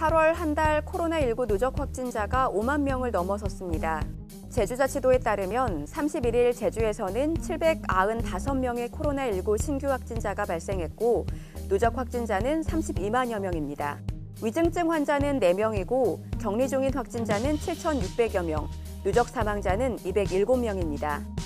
8월 한 달 코로나19 누적 확진자가 5만 명을 넘어섰습니다. 제주자치도에 따르면 31일 제주에서는 795명의 코로나19 신규 확진자가 발생했고 누적 확진자는 32만여 명입니다. 위중증 환자는 4명이고 격리 중인 확진자는 7,600여 명, 누적 사망자는 207명입니다.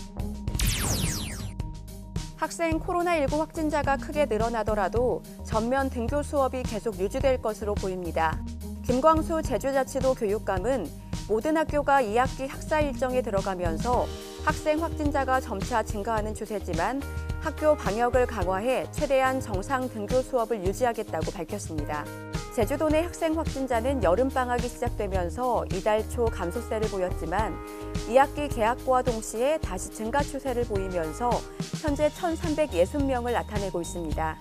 학생 코로나19 확진자가 크게 늘어나더라도 전면 등교 수업이 계속 유지될 것으로 보입니다. 김광수 제주자치도 교육감은 모든 학교가 2학기 학사 일정에 들어가면서 학생 확진자가 점차 증가하는 추세지만 학교 방역을 강화해 최대한 정상 등교 수업을 유지하겠다고 밝혔습니다. 제주도 내 학생 확진자는 여름방학이 시작되면서 이달 초 감소세를 보였지만 2학기 개학과 동시에 다시 증가 추세를 보이면서 현재 1,360명을 나타내고 있습니다.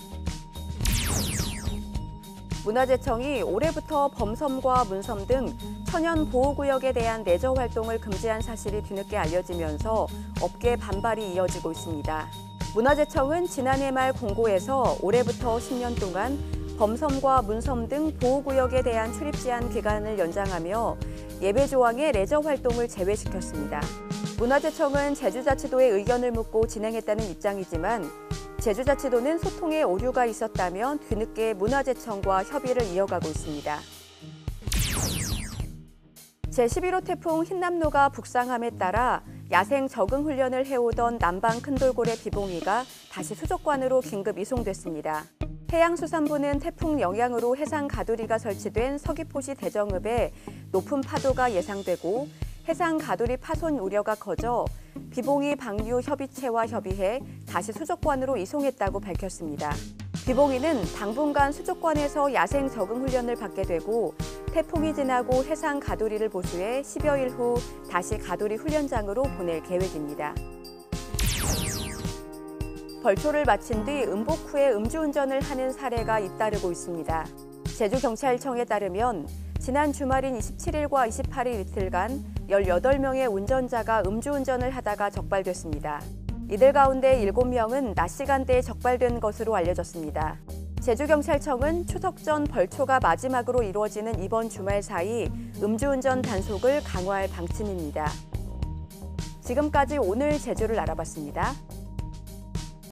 문화재청이 올해부터 범섬과 문섬 등 천연 보호구역에 대한 내저 활동을 금지한 사실이 뒤늦게 알려지면서 업계 반발이 이어지고 있습니다. 문화재청은 지난해 말 공고에서 올해부터 10년 동안 범섬과 문섬 등 보호구역에 대한 출입 제한 기간을 연장하며 예배 조항의 레저 활동을 제외시켰습니다. 문화재청은 제주자치도의 의견을 묻고 진행했다는 입장이지만 제주자치도는 소통에 오류가 있었다면 뒤늦게 문화재청과 협의를 이어가고 있습니다. 제11호 태풍 흰남노가 북상함에 따라 야생 적응 훈련을 해오던 남방 큰돌고래 비봉이가 다시 수족관으로 긴급 이송됐습니다. 해양수산부는 태풍 영향으로 해상 가두리가 설치된 서귀포시 대정읍에 높은 파도가 예상되고 해상 가두리 파손 우려가 커져 비봉이 방류 협의체와 협의해 다시 수족관으로 이송했다고 밝혔습니다. 비봉이는 당분간 수족관에서 야생 적응 훈련을 받게 되고 태풍이 지나고 해상 가두리를 보수해 10여일 후 다시 가두리 훈련장으로 보낼 계획입니다. 벌초를 마친 뒤 음복 후에 음주운전을 하는 사례가 잇따르고 있습니다. 제주경찰청에 따르면 지난 주말인 27일과 28일 이틀간 18명의 운전자가 음주운전을 하다가 적발됐습니다. 이들 가운데 7명은 낮 시간대에 적발된 것으로 알려졌습니다. 제주경찰청은 추석 전 벌초가 마지막으로 이루어지는 이번 주말 사이 음주운전 단속을 강화할 방침입니다. 지금까지 오늘 제주를 알아봤습니다.